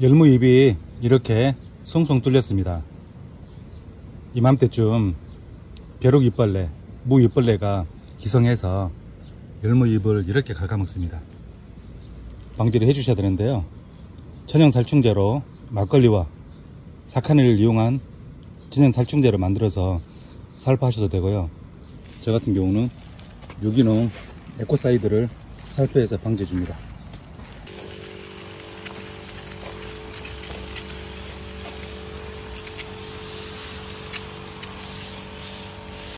열무잎이 이렇게 송송 뚫렸습니다. 이맘때쯤 벼룩잎벌레, 무잎벌레가 기승해서 열무잎을 이렇게 갉아먹습니다. 방제를 해주셔야 되는데요. 천연살충제로 막걸리와 사카린을 이용한 천연살충제를 만들어서 살포하셔도 되고요. 저 같은 경우는 유기농 에코사이드를 살포해서 방지해 줍니다.